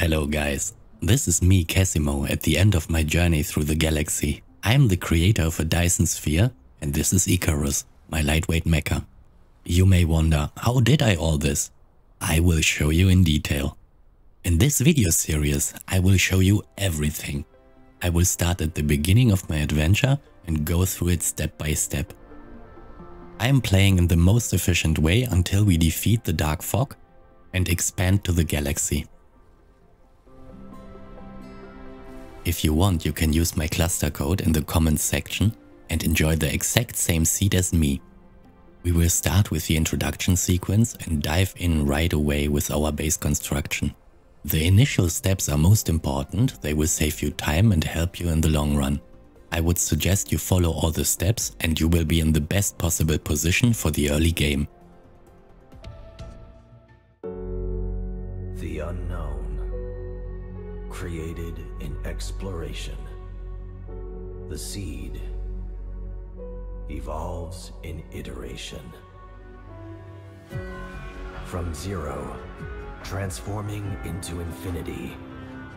Hello guys, this is me Cassimo at the end of my journey through the galaxy. I am the creator of a Dyson Sphere and this is Icarus, my lightweight mecha. You may wonder, how did I all this? I will show you in detail. In this video series, I will show you everything. I will start at the beginning of my adventure and go through it step by step. I am playing in the most efficient way until we defeat the Dark Fog and expand to the galaxy. If you want, you can use my cluster code in the comments section and enjoy the exact same seed as me. We will start with the introduction sequence and dive in right away with our base construction. The initial steps are most important, they will save you time and help you in the long run. I would suggest you follow all the steps and you will be in the best possible position for the early game. The unknown, created exploration. The seed evolves in iteration. From zero, transforming into infinity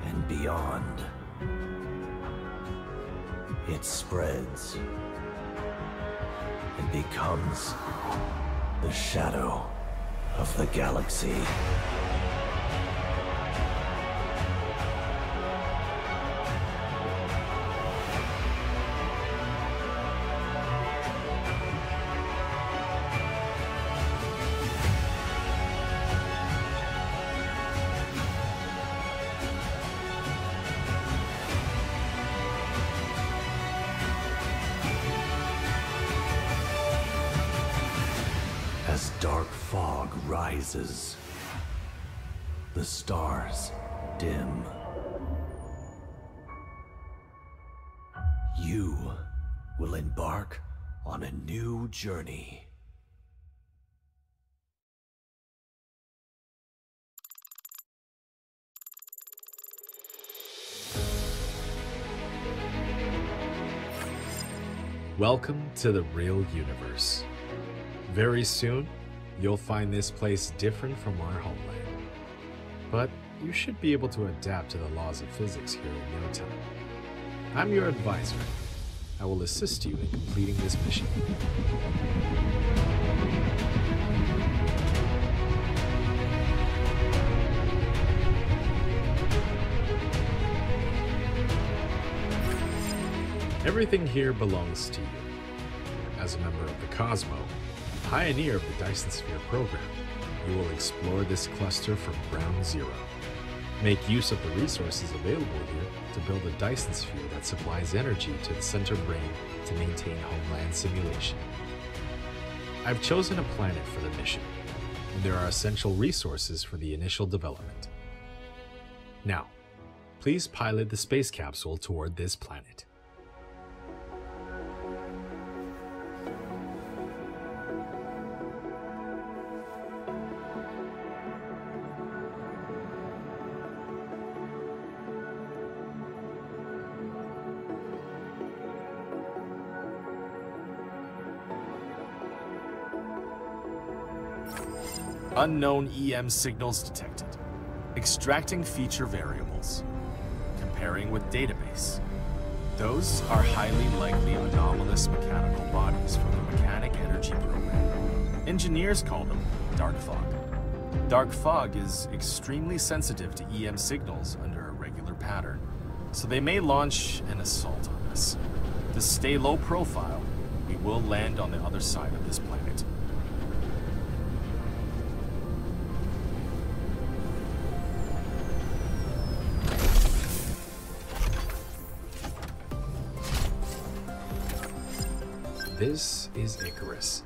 and beyond. It spreads and becomes the shadow of the galaxy. Dark fog rises, the stars dim. You will embark on a new journey. Welcome to the real universe. Very soon, you'll find this place different from our homeland. But you should be able to adapt to the laws of physics here in no time. I'm your advisor. I will assist you in completing this mission. Everything here belongs to you. As a member of the Cosmo, pioneer of the Dyson Sphere program, you will explore this cluster from ground zero. Make use of the resources available here to build a Dyson Sphere that supplies energy to the center brain to maintain homeland simulation. I've chosen a planet for the mission, and there are essential resources for the initial development. Now, please pilot the space capsule toward this planet. Unknown EM signals detected. Extracting feature variables. Comparing with database. Those are highly likely anomalous mechanical bodies from the Mechanic Energy Program. Engineers call them dark fog. Dark fog is extremely sensitive to EM signals under a regular pattern, so they may launch an assault on us. To stay low profile, we will land on the other side of this planet. This is Icarus,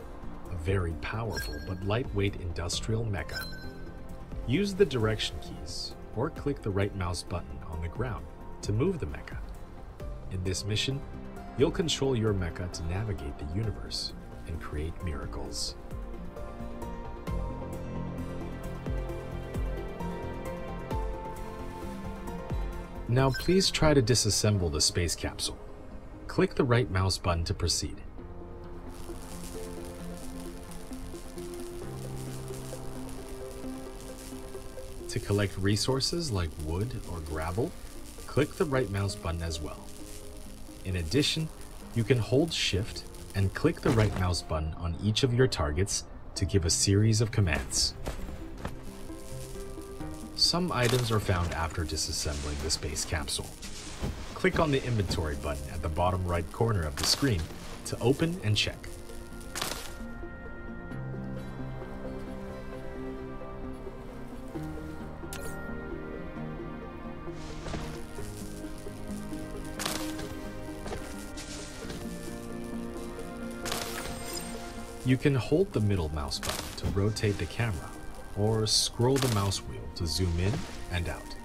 a very powerful but lightweight industrial mecha. Use the direction keys or click the right mouse button on the ground to move the mecha. In this mission, you'll control your mecha to navigate the universe and create miracles. Now please try to disassemble the space capsule. Click the right mouse button to proceed. To collect resources like wood or gravel, click the right mouse button as well. In addition, you can hold shift and click the right mouse button on each of your targets to give a series of commands. Some items are found after disassembling the space capsule. Click on the inventory button at the bottom right corner of the screen to open and check. You can hold the middle mouse button to rotate the camera, or scroll the mouse wheel to zoom in and out.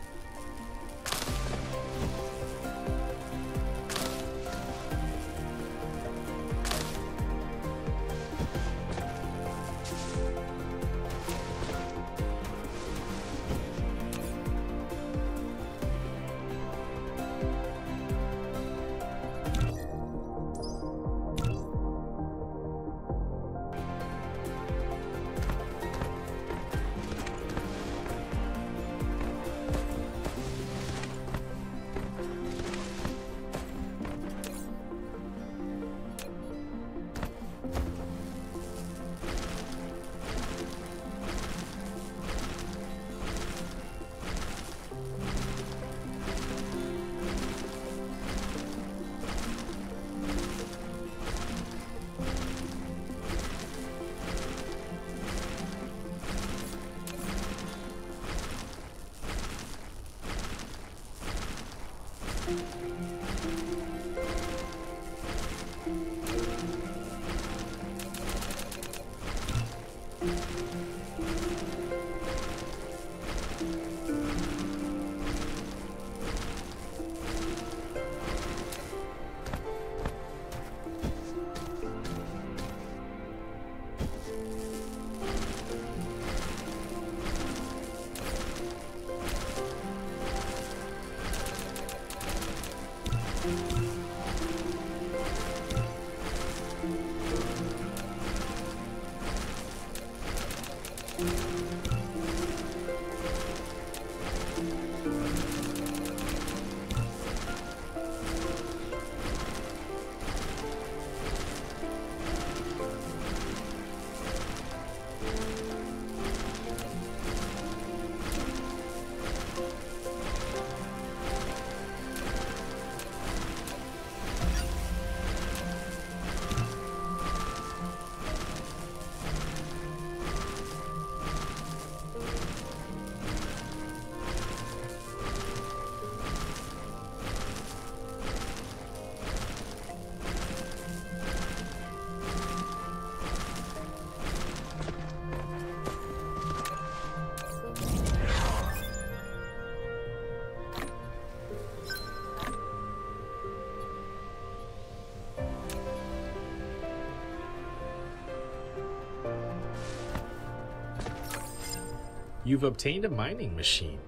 You've obtained a mining machine.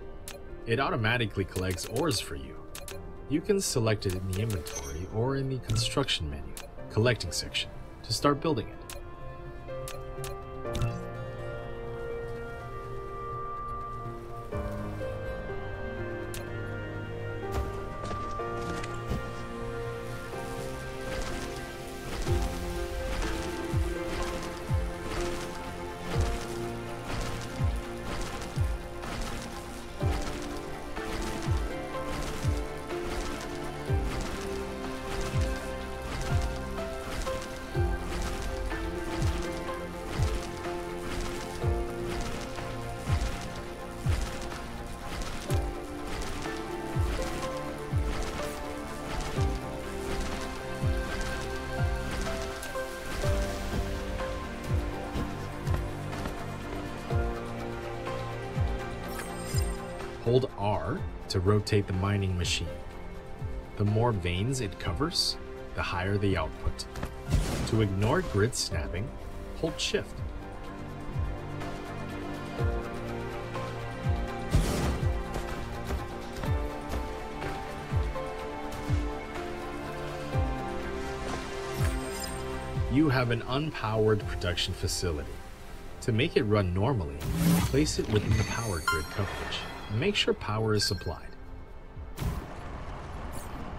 It automatically collects ores for you. You can select it in the inventory or in the construction menu, collecting section, to start building it. Hold R to rotate the mining machine. The more veins it covers, the higher the output. To ignore grid snapping, hold Shift. You have an unpowered production facility. To make it run normally, place it within the power grid coverage make sure power is supplied.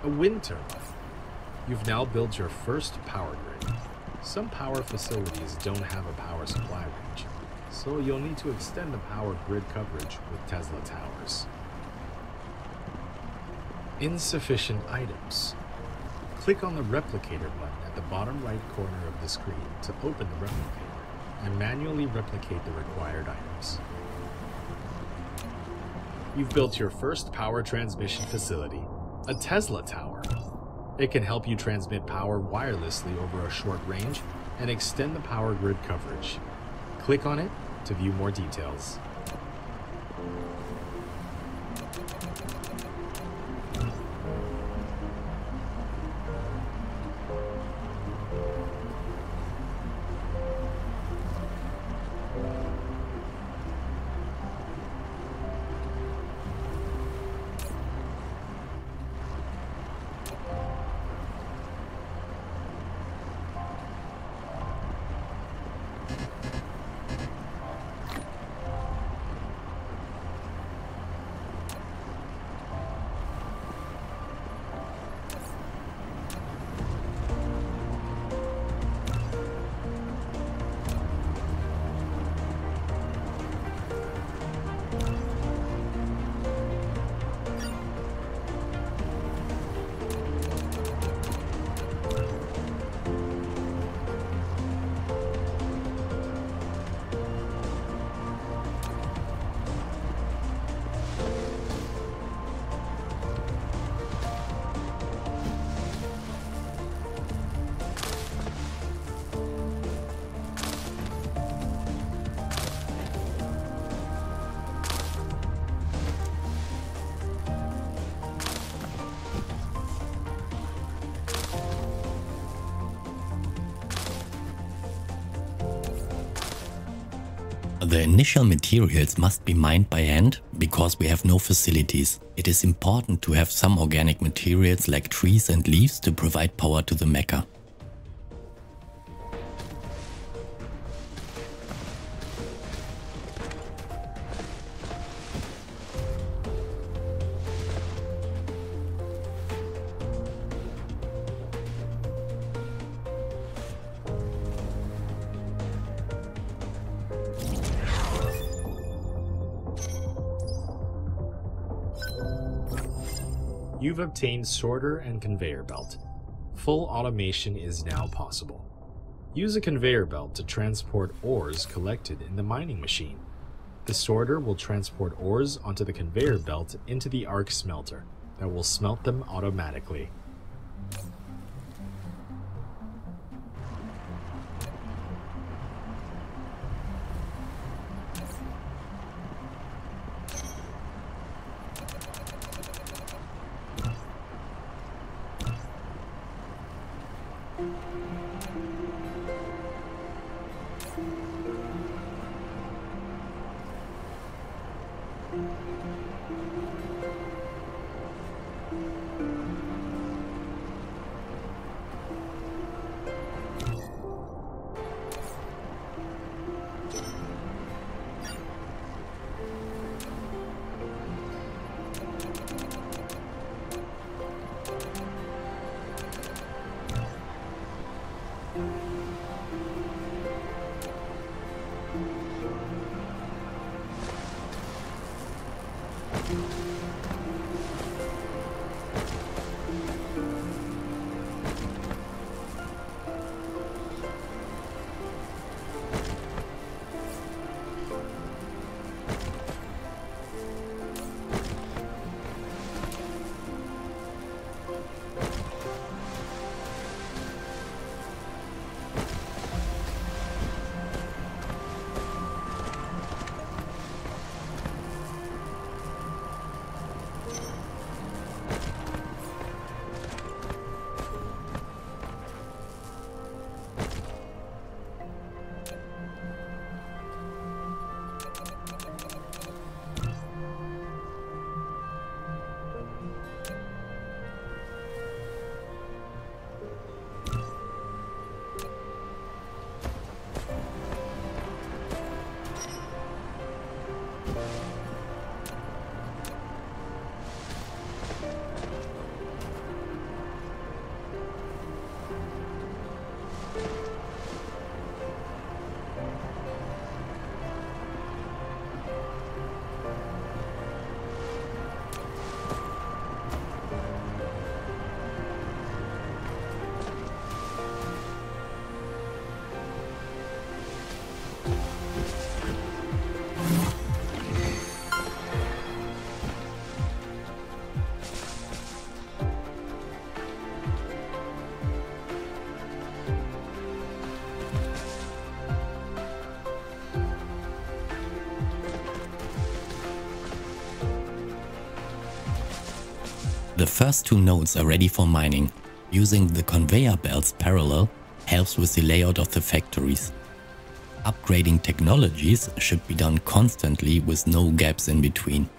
A wind turbine. You've now built your first power grid. Some power facilities don't have a power supply range, so you'll need to extend the power grid coverage with Tesla towers. Insufficient items. Click on the replicator button at the bottom right corner of the screen to open the replicator and manually replicate the required items. You've built your first power transmission facility, a Tesla tower. It can help you transmit power wirelessly over a short range and extend the power grid coverage. Click on it to view more details. The initial materials must be mined by hand because we have no facilities. It is important to have some organic materials like trees and leaves to provide power to the mecha. Obtained sorter and conveyor belt. Full automation is now possible. Use a conveyor belt to transport ores collected in the mining machine. The sorter will transport ores onto the conveyor belt into the arc smelter that will smelt them automatically. The first two nodes are ready for mining. Using the conveyor belts parallel helps with the layout of the factories. Upgrading technologies should be done constantly with no gaps in between.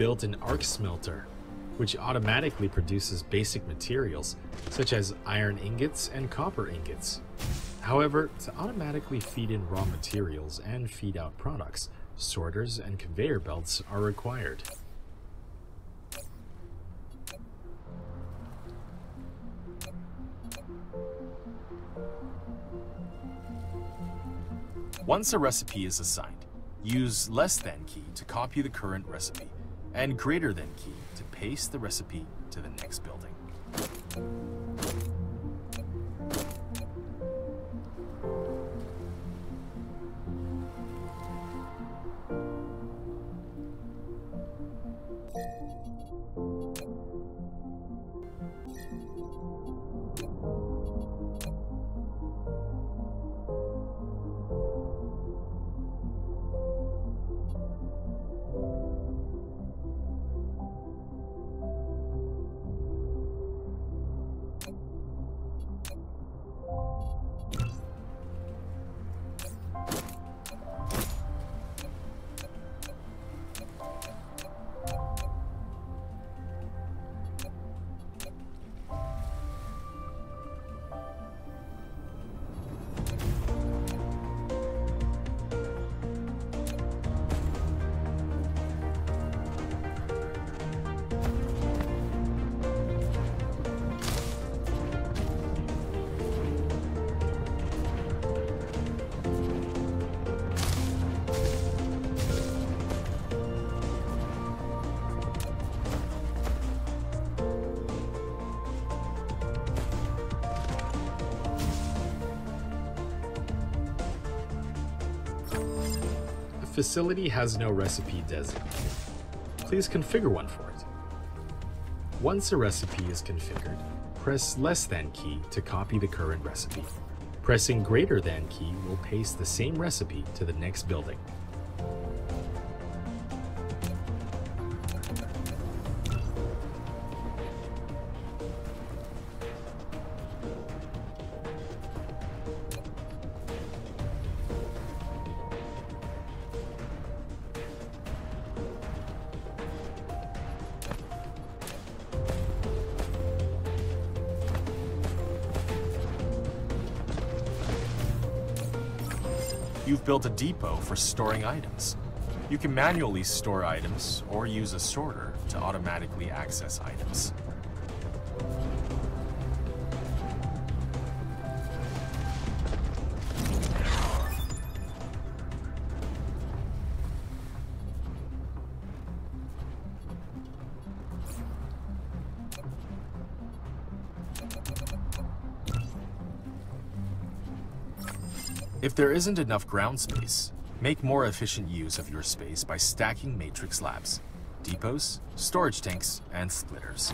Built an arc smelter, which automatically produces basic materials such as iron ingots and copper ingots. However, to automatically feed in raw materials and feed out products, sorters and conveyor belts are required. Once a recipe is assigned, use less than key to copy the current recipe, and greater than key to paste the recipe to the next building. Facility has no recipe designated, please configure one for it. Once a recipe is configured, press less than key to copy the current recipe. Pressing greater than key will paste the same recipe to the next building. Built a depot for storing items. You can manually store items or use a sorter to automatically access items. If there isn't enough ground space, make more efficient use of your space by stacking matrix labs, depots, storage tanks, and splitters.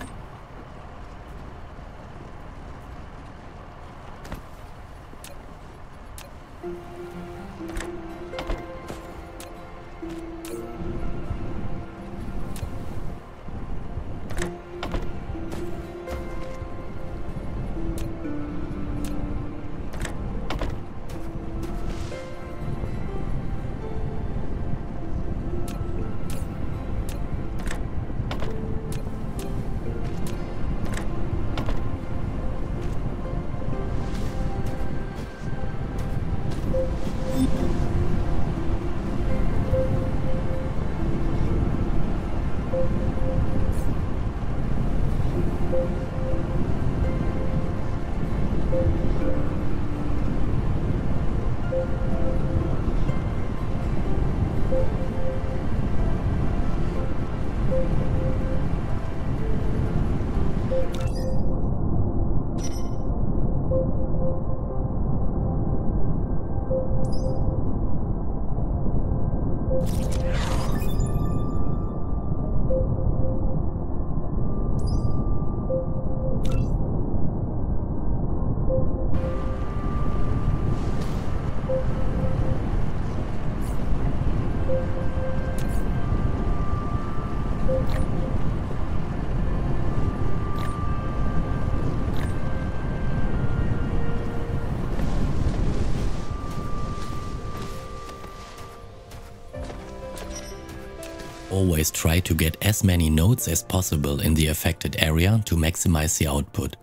Always try to get as many nodes as possible in the affected area to maximize the output.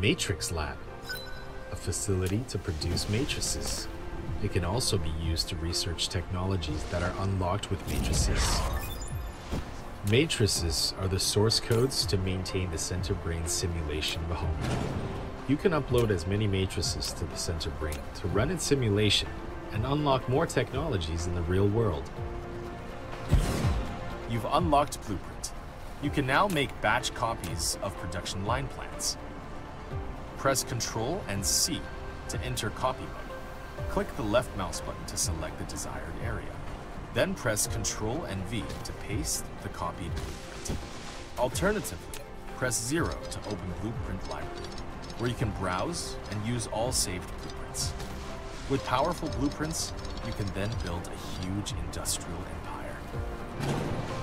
Matrix Lab, a facility to produce matrices. It can also be used to research technologies that are unlocked with matrices. Matrices are the source codes to maintain the center brain simulation home. You can upload as many matrices to the center brain to run its simulation and unlock more technologies in the real world. You've unlocked Blueprint. You can now make batch copies of production line plans. Press Ctrl and C to enter copy mode. Click the left mouse button to select the desired area. Then press Ctrl and V to paste the copied blueprint. Alternatively, press 0 to open Blueprint Library, where you can browse and use all saved blueprints. With powerful blueprints, you can then build a huge industrial empire.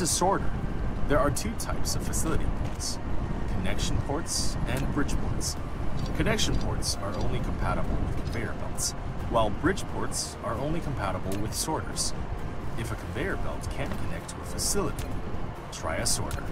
A sorter. There are two types of facility ports, connection ports and bridge ports. Connection ports are only compatible with conveyor belts, while bridge ports are only compatible with sorters. If a conveyor belt can't connect to a facility, try a sorter.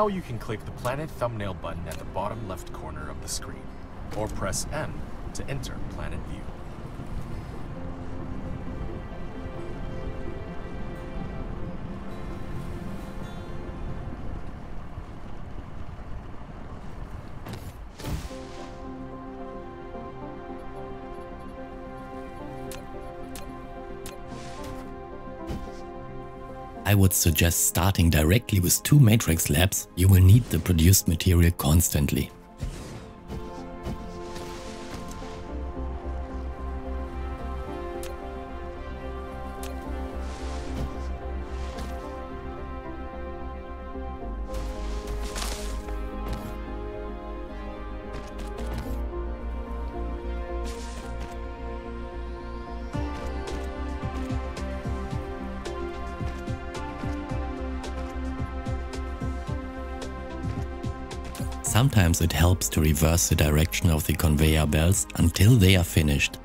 Now you can click the planet thumbnail button at the bottom left corner of the screen, or press M to enter planet view. I would suggest starting directly with two matrix labs, you will need the produced material constantly. Sometimes it helps to reverse the direction of the conveyor belts until they are finished.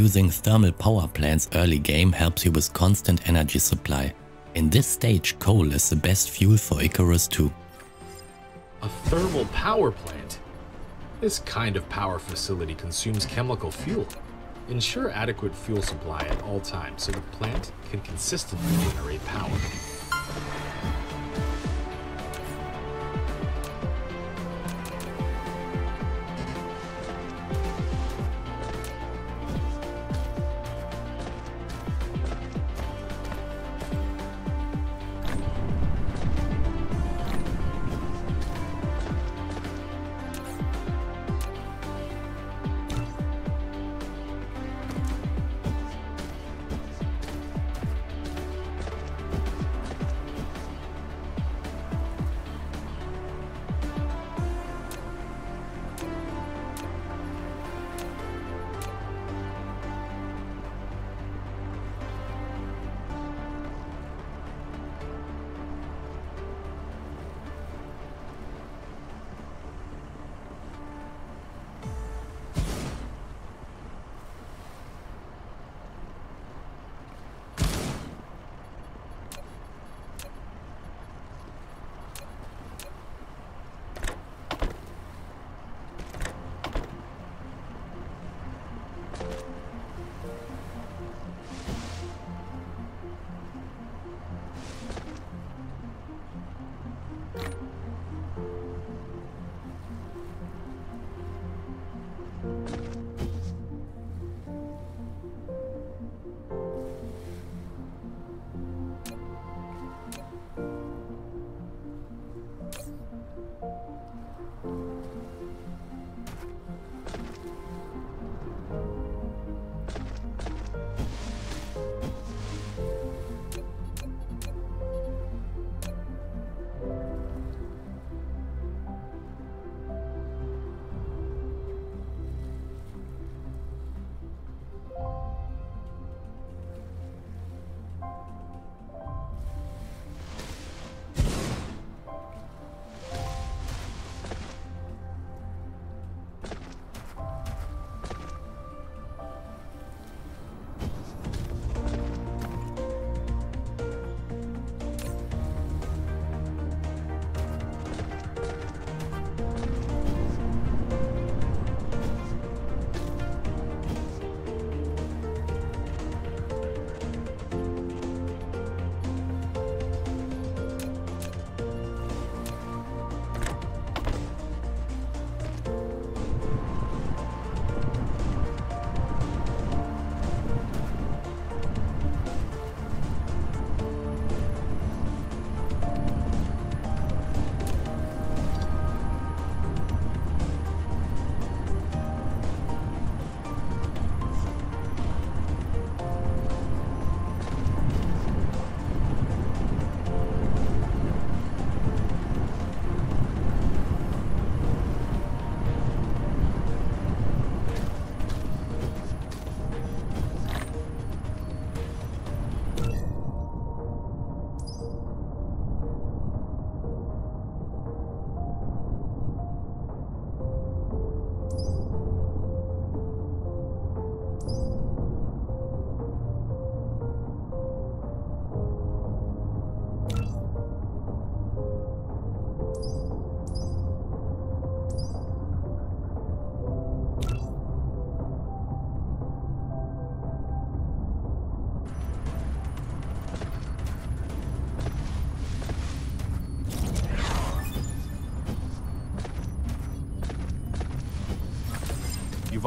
Using thermal power plants early game helps you with constant energy supply. In this stage, coal is the best fuel for Icarus too. A thermal power plant? This kind of power facility consumes chemical fuel. Ensure adequate fuel supply at all times so the plant can consistently generate power.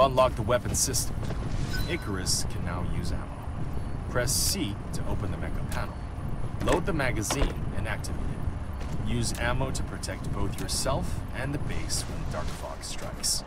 Unlocked the weapon system. Icarus can now use ammo. Press C to open the mecha panel. Load the magazine and activate it. Use ammo to protect both yourself and the base when Dark Fog strikes.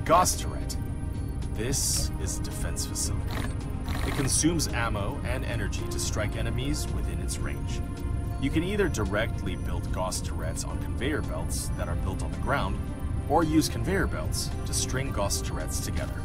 Gauss turret. This is a defense facility. It consumes ammo and energy to strike enemies within its range. You can either directly build Gauss turrets on conveyor belts that are built on the ground, or use conveyor belts to string Gauss turrets together.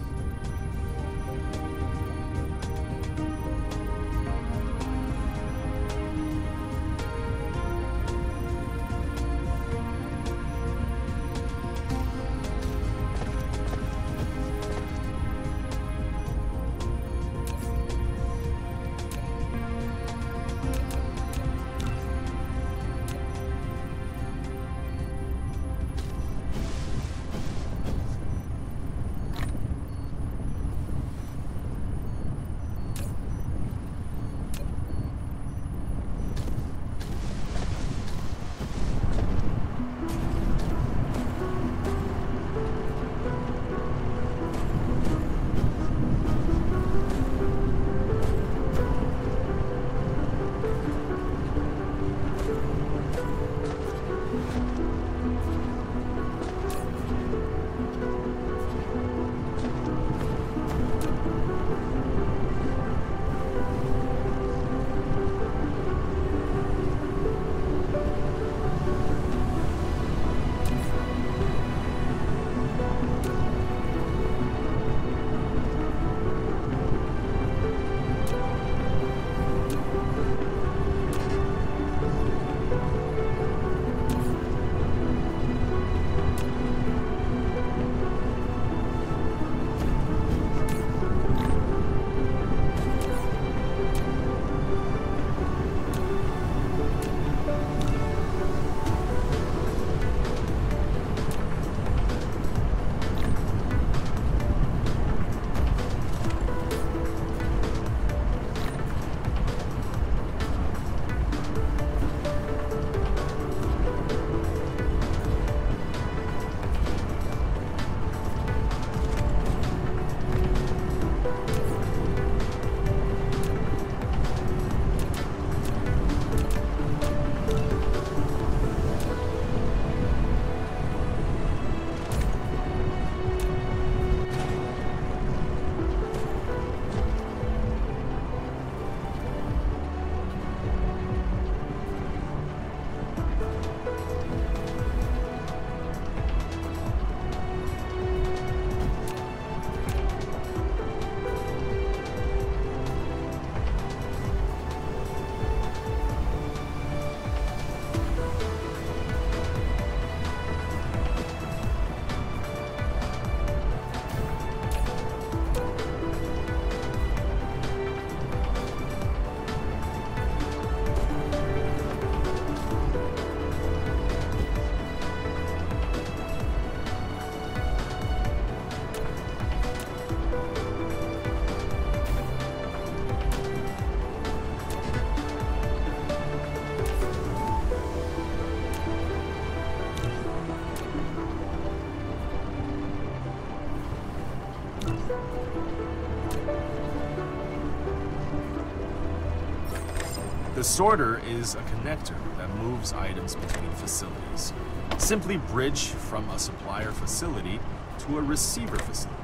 Sorter is a connector that moves items between facilities. Simply bridge from a supplier facility to a receiver facility.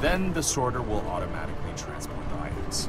Then the sorter will automatically transport the items.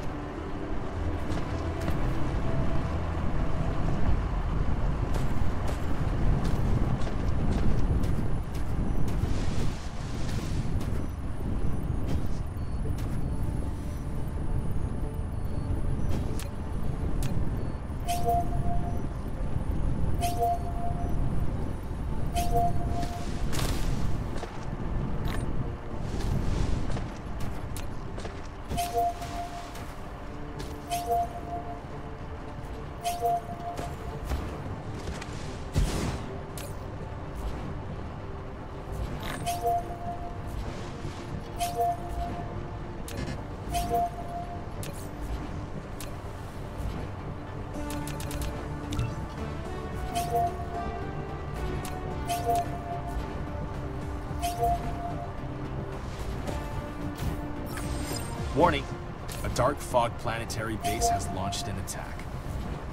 Dark base has launched an attack.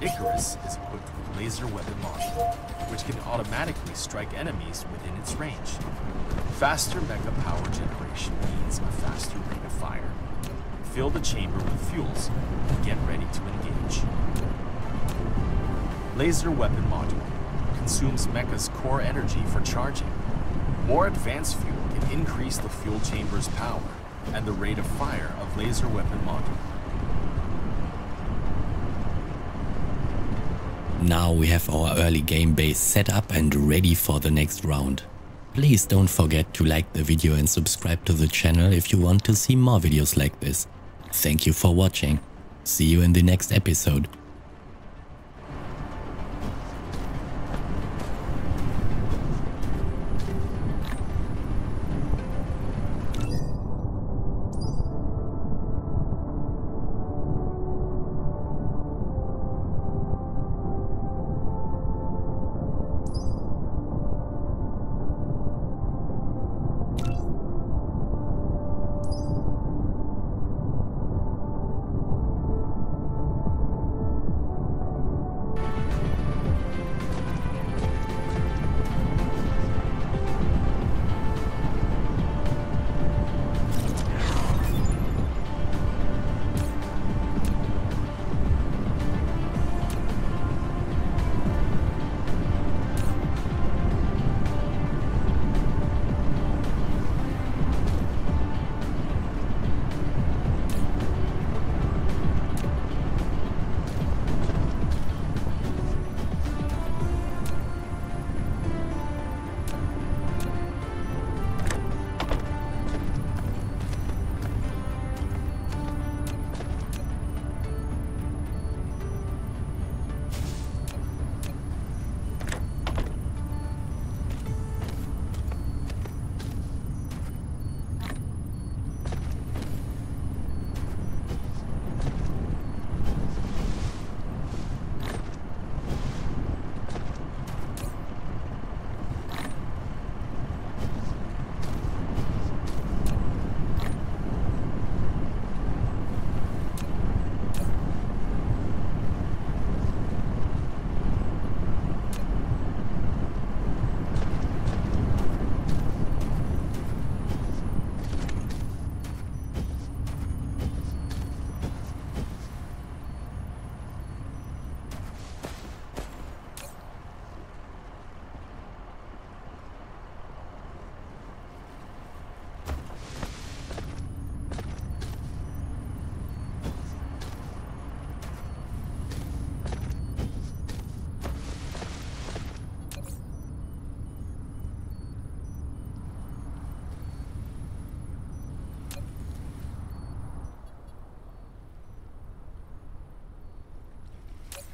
Icarus is equipped with laser weapon module, which can automatically strike enemies within its range. Faster mecha power generation means a faster rate of fire. Fill the chamber with fuels and get ready to engage. Laser weapon module consumes mecha's core energy for charging. More advanced fuel can increase the fuel chamber's power and the rate of fire of laser weapon module. Now we have our early game base set up and ready for the next round. Please don't forget to like the video and subscribe to the channel if you want to see more videos like this. Thank you for watching. See you in the next episode.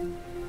You